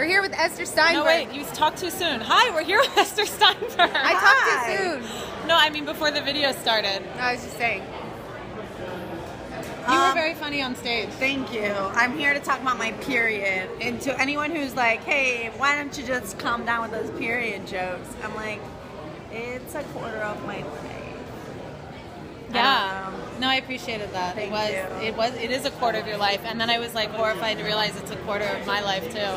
We're here with Ester Steinberg. No, wait, you talked too soon. Hi, we're here with Ester Steinberg. I Hi. talked too soon. No, I mean before the video started. No, I was just saying. You um, were very funny on stage. Thank you. I'm here to talk about my period. And to anyone who's like, hey, why don't you just calm down with those period jokes? I'm like, it's a quarter of my life. Yeah. Um, No, I appreciated that. Thank it was you. it was it is a quarter of your life. And then I was like horrified to realize it's a quarter of my life too.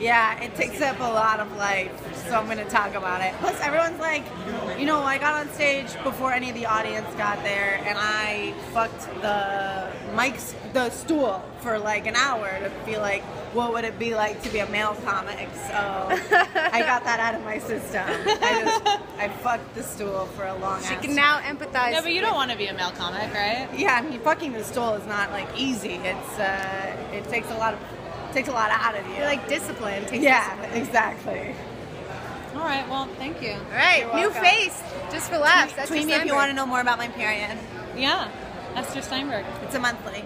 Yeah, it takes up a lot of life, so I'm gonna talk about it. Plus, everyone's like, you know, I got on stage before any of the audience got there, and I fucked the mics, the stool for like an hour to feel like, what would it be like to be a male comic? So I got that out of my system. I just, I fucked the stool for a long. She ass can now empathize. No, but you don't want to be a male comic, right? Yeah, I mean, fucking the stool is not like easy. It's uh, it takes a lot of, takes a lot out of you. You're like discipline. Takes yeah, discipline. exactly. All right. Well, thank you. All right, new face. Just for laughs. Ester Tweet me if you want to know more about my period. Yeah, Ester Steinberg. It's a monthly.